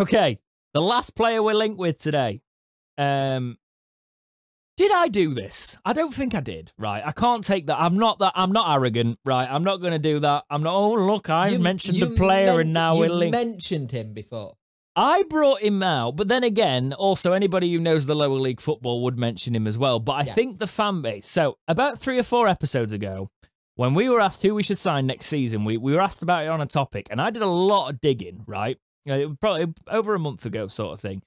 Okay, the last player we're linked with today. Um, did I do this? I don't think I did. Right, I can't take that. I'm not that. I'm not arrogant. Right, I'm not going to do that. I'm not. Oh, look, I You- mentioned you the player, men- and now we're linked. You mentioned him before. I brought him out, but then again, also anybody who knows the lower league football would mention him as well. But I Yes. think the fan base. So about three or four episodes ago, when we were asked who we should sign next season, we, we were asked about it on a topic, and I did a lot of digging. Right, It was probably over a month ago, sort of thing.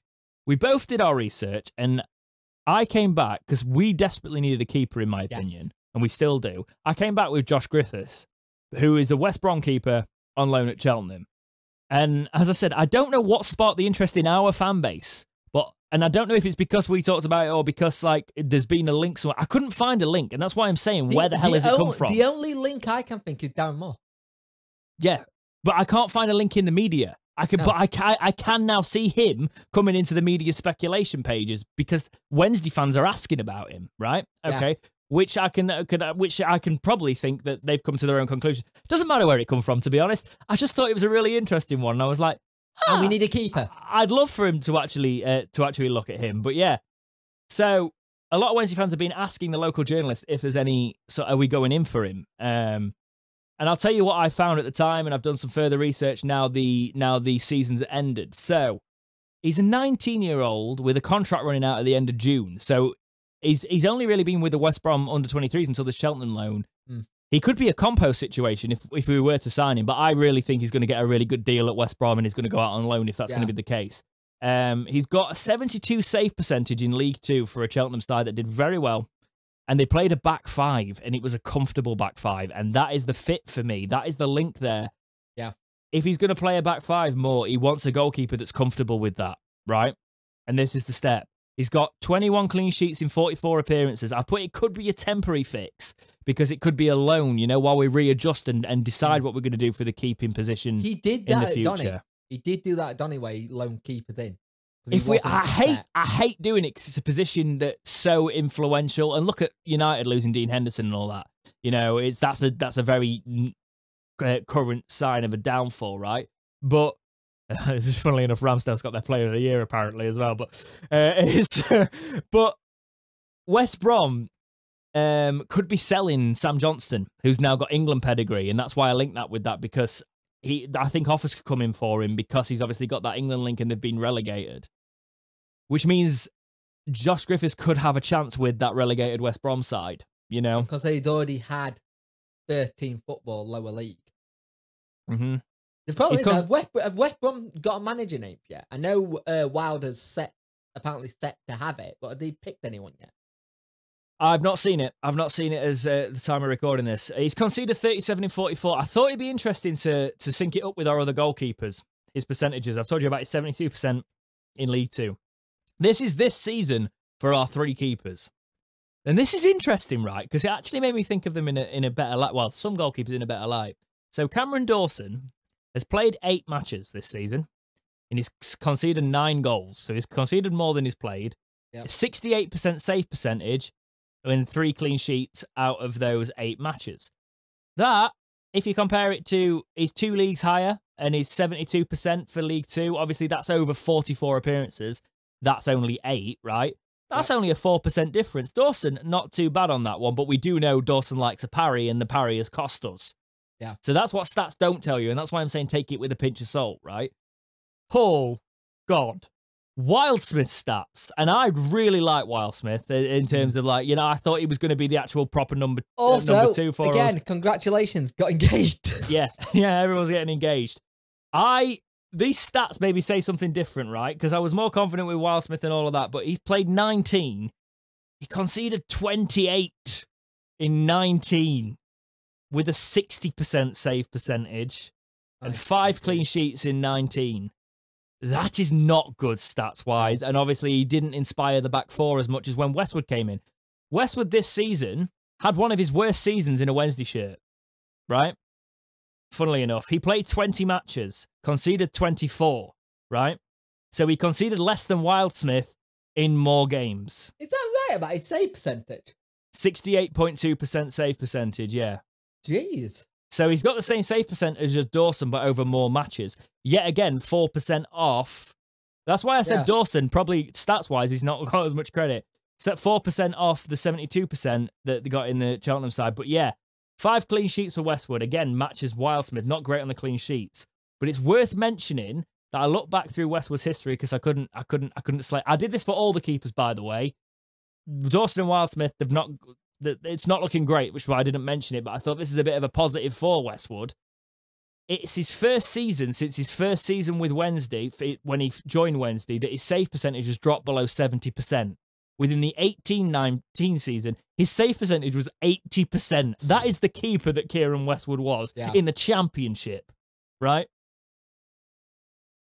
We both did our research, and I came back because we desperately needed a keeper, in my Yes. opinion, and we still do. I came back with Josh Griffiths, who is a West Brom keeper on loan at Cheltenham. And as I said, I don't know what sparked the interest in our fan base, but and I don't know if it's because we talked about it or because like there's been a link somewhere. I couldn't find a link, and that's why I'm saying where the, hell has it come from? The only link I can think is Darren Moore. Yeah, but I can't find a link in the media. I can, No. but I can, I can now see him coming into the media speculation pages because Wednesday fans are asking about him, right? Yeah. Okay, which I can, uh, could, uh, which I can probably think that they've come to their own conclusion. Doesn't matter where it come from, to be honest. I just thought it was a really interesting one. And I was like, And we "Ah, need a keeper. I'd love for him to actually, uh, to actually look at him. But yeah, so a lot of Wednesday fans have been asking the local journalists if there's any, so are we going in for him? Um, and I'll tell you what I found at the time, and I've done some further research now. The now the season's ended. So he's a 19 year old with a contract running out at the end of June. So he's he's only really been with the West Brom under 23s until the Cheltenham loan. Mm. He could be a compo situation if if we were to sign him, but I really think he's going to get a really good deal at West Brom and he's going to go out on loan if that's going to be the case. Um, he's got a 72 save percentage in League Two for a Cheltenham side that did very well and they played a back five and it was a comfortable back five. And that is the fit for me. That is the link there. Yeah. if he's going to play a back five more he wants a goalkeeper that's comfortable with that right? And this is the step. He's got 21 clean sheets in 44 appearances. I put it could be a temporary fix because it could be a loan you know while we readjust and, and decide mm. what we're going to do for the keeping position He did in the that at Donny. future. He did do that at Donny where he loaned keepers in. If we, I hate. I hate doing it because it's a position that's so influential. And look at United losing Dean Henderson and all that. You know, it's that's a that's a very uh, current sign of a downfall, right? But funnily enough, Ramsdale's got their Player of the Year apparently as well. But uh, it's but West Brom um, could be selling Sam Johnstone, who's now got England pedigree, and that's why I link that with that because he, I think offers could come in for him because he's obviously got that England link and they've been relegated, which means Josh Griffiths could have a chance with that relegated West Brom side. You know, because they'd already had 13 football lower league. mm-hmm. The problem He's is, West, have West Brom got a manager name yet? I know uh, Wilder's set, apparently set to have it, but have they picked anyone yet? I've not seen it. I've not seen it as uh, the time of recording this. He's conceded 37 in 44. I thought it'd be interesting to to sync it up with our other goalkeepers. His percentages. I've told you about his 72% in League Two. This is this season for our three keepers. And this is interesting, right? Because it actually made me think of them in a, in a better light. Well, some goalkeepers in a better light. So Cameron Dawson has played eight matches this season and he's conceded nine goals. So he's conceded more than he's played. Yep. 68% save percentage and three clean sheets out of those eight matches. That, if you compare it to his two leagues higher and his 72% for League Two, obviously that's over 44 appearances. That's only eight, right? That's only a 4% difference. Dawson, not too bad on that one, but we do know Dawson likes a parry and the parry has cost us. Yeah. So that's what stats don't tell you. And that's why I'm saying take it with a pinch of salt, right? Oh, God. Wildsmith stats. And I really like Wildsmith in- in terms of like, you know, I thought he was going to be the actual proper number, uh, Also, number two for us. again, us. congratulations, got engaged. Yeah, yeah, everyone's getting engaged. I these stats maybe say something different, right? Because I was more confident with Wildsmith and all of that, but he's played 19. He conceded 28 in 19 with a 60% save percentage and five clean sheets in 19. That is not good stats wise. And obviously, he didn't inspire the back four as much as when Westwood came in. Westwood this season had one of his worst seasons in a Wednesday shirt, right? Funnily enough, he played 20 matches, conceded 24, right? So he conceded less than Wildsmith in more games. Is that right about his save percentage? 68.2% save percentage, yeah. Jeez. So he's got the same save percentage as Dawson, but over more matches. Yet again, 4% off That's why I said Yeah. Dawson, probably stats wise, he's not got as much credit. Set 4% off the 72% that they got in the Cheltenham side. But yeah, five clean sheets for Westwood. Again, matches Wildsmith. Not great on the clean sheets. But it's worth mentioning that I look back through Westwood's history because I couldn't, I couldn't, I couldn't select. I did this for all the keepers, by the way. Dawson and Wildsmith, they've not, that it's not looking great, which is why I didn't mention it. But I thought this is a bit of a positive for Westwood. It's his first season since his first season with Wednesday, when he joined Wednesday, that his save percentage has dropped below 70%. Within the 18 19 season, his save percentage was 80%. That is the keeper that Keiren Westwood was Yeah. in the championship, right?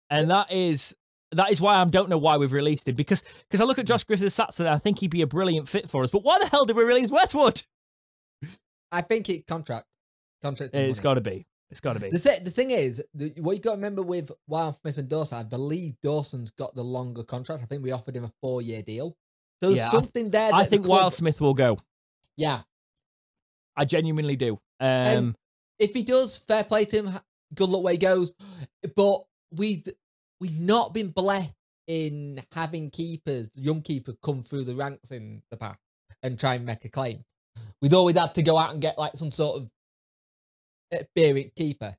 And that is that is why I don't know why we've released him because because I look at Josh Griffiths' stats and I think he'd be a brilliant fit for us. But why the hell did we release Westwood? I think it contract. Contract. It's got to be. It's got to be. The, th- the thing is, the, what you got to remember with Wildsmith and Dawson, I believe Dawson's got the longer contract. I think we offered him a four year deal. So there's Yeah, I- something there. I that the think club- Wild Smith will go. Yeah. I genuinely do. Um, And if he does, fair play to him. Good luck where he goes. But we've we've not been blessed in having keepers, young keeper, come through the ranks in the past and try and make a claim. We'd always had to go out and get like some sort of experienced keeper.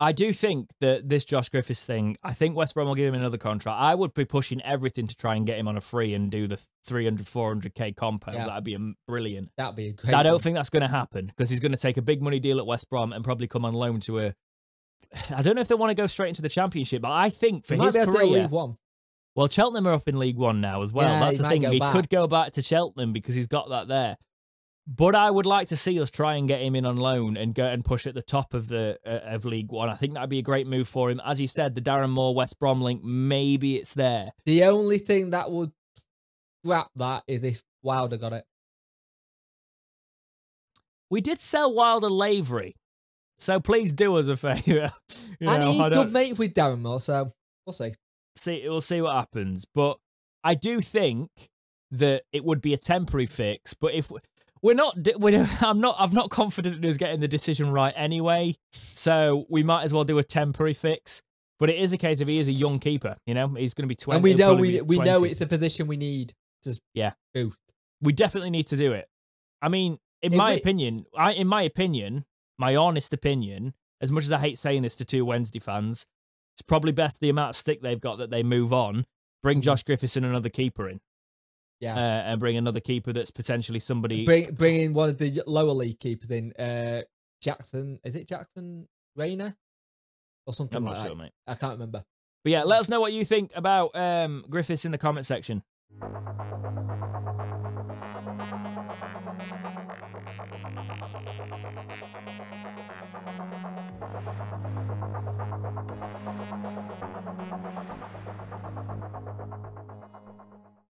I do think that this Josh Griffiths thing, I think West Brom will give him another contract. I would be pushing everything to try and get him on a free and do the 300, 400k compo. Yeah. That'd be brilliant. That'd be a great. I don't one. think that's going to happen because he's going to take a big money deal at West Brom and probably come on loan to a. I don't know if they want to go straight into the championship, but I think for his be able to career, well, Cheltenham are up in League One now as well. Yeah, That's the thing. He back. could go back to Cheltenham because he's got that there. But I would like to see us try and get him in on loan and go and push at the top of the uh, of League One. I think that'd be a great move for him. As you said, the Darren Moore West Brom link, maybe it's there. The only thing that would wrap that is if Wilder got it. We did sell Wilder Lavery, so please do us a favour. You and know, he's I good mate with Darren Moore, so we'll see. see we'll see what happens but i do think that it would be a temporary fix but if we're not we're, i'm not i'm not confident in us getting the decision right anyway so we might as well do a temporary fix but it is a case of he is a young keeper you know he's going to be 20 and we know we we know it's a position we need to Yeah. we definitely need to do it i mean in If my it- opinion i in my opinion my honest opinion as much as i hate saying this to two wednesday fans it's probably best the amount of stick they've got that they move on bring Mhm. josh griffiths and another keeper in Yeah. uh, and bring another keeper that's potentially somebody. Bring bring in one of the lower league keepers in. Uh, Jackson, is it Jackson Rayner or something I'm like not that? mate. I can't remember. But yeah, let us know what you think about um, Griffiths in the comment section.